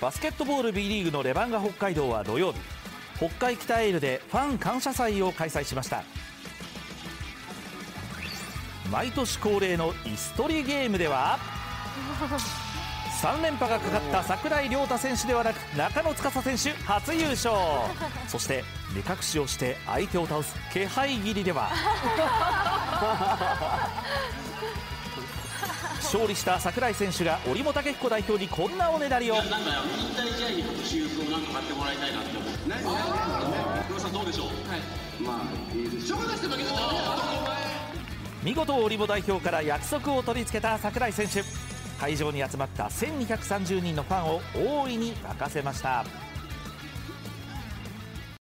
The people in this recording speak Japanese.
バスケットボール B リーグのレバンガ北海道は土曜日北海北エールでファン感謝祭を開催しました。毎年恒例の椅子取りゲームでは3連覇がかかった櫻井亮太選手ではなく中野司選手初優勝。そして目隠しをして相手を倒す気配斬りでは。勝利した櫻井選手が織本武彦代表にこんなおねだりをなんか引退試合に私服をなんか買ってもらいたいなって思って。何黒さんどうでしょう。はい。まあいいです。勝負して負けたらダメだ。見事織茂代表から約束を取り付けた櫻井選手会場に集まった1230人のファンを大いに沸かせました